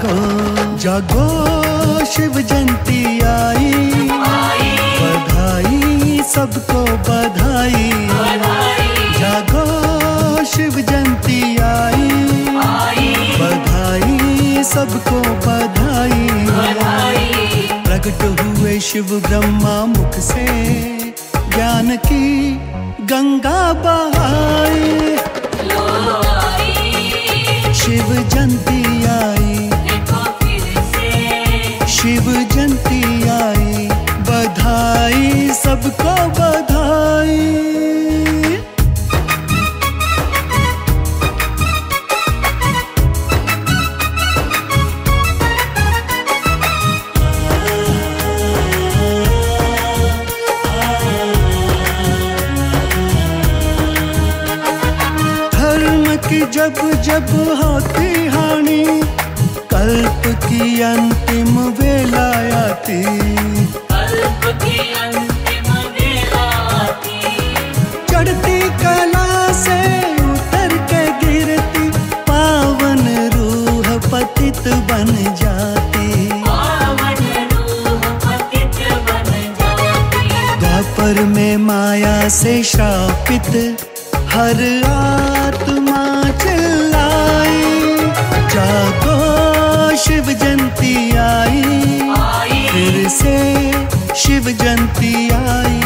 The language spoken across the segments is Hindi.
जागो जागो, शिव जयंती आई। बधाई सबको बधाई। जागो, शिव जयंती आई। बधाई सबको बधाई। प्रकट हुए शिव ब्रह्मा मुख से, ज्ञान की गंगा बहाई। शिव जयंती की जब जब होती हानि कल्प की अंतिम वेला आती। चढ़ती कला से उतर के गिरती पावन रूह पतित बन जाती। द्वापर में माया से श्रापित हर आत्मा चिल्लाई जागो शिव जयंती आई। फिर से शिव जयंती आई।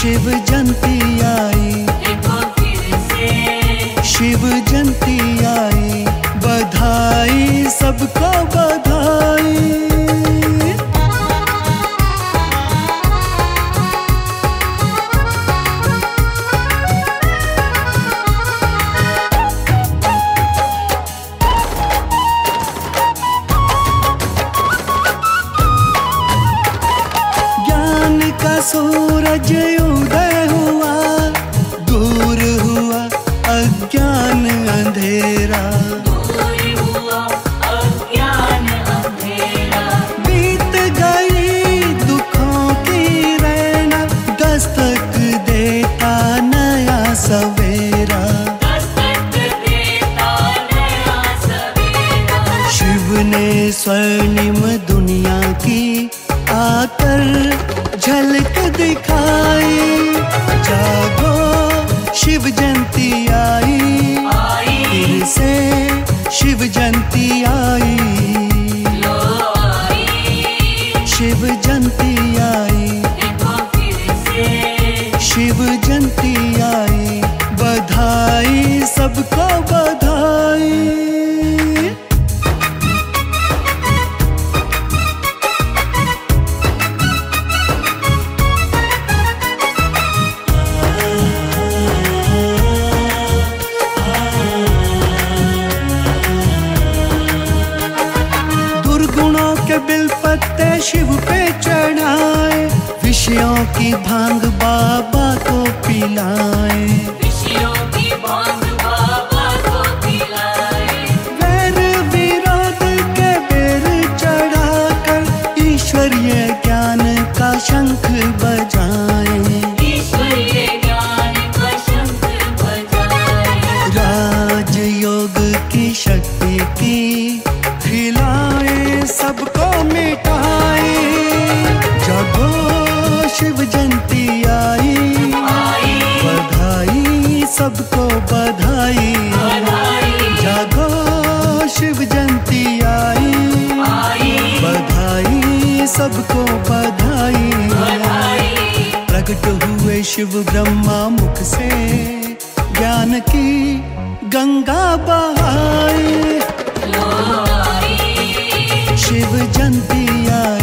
शिव जयंती आई शिव सूरज उदय हुआ दूर हुआ अज्ञान अंधेरा। बीत गई दुखों की रैना देता नया सवेरा। शिव ने स्वर्णिम दुनिया की आकर झलक दिखाई। जागो, शिव जयंती आई। फिर से शिव जयंती आई। शिव जयंती आई। शिव जयंती आई। बधाई सबको, बधाई। शिव पे चढ़ाए। विषयों की भाँग बाबा को पिलाए। वैर विरोध के बेर चढ़ाकर ईश्वरीय ज्ञान का शंख बजाए। राजयोग की शक्ति की खिलाए सबको मिटाए। शिव जयंती आई। बधाई सबको बधाई। जागो शिव जयंती आई। बधाई सबको बधाई। प्रकट हुए शिव ब्रह्मा मुख से ज्ञान की गंगा बहाई। शिव जयंती आई।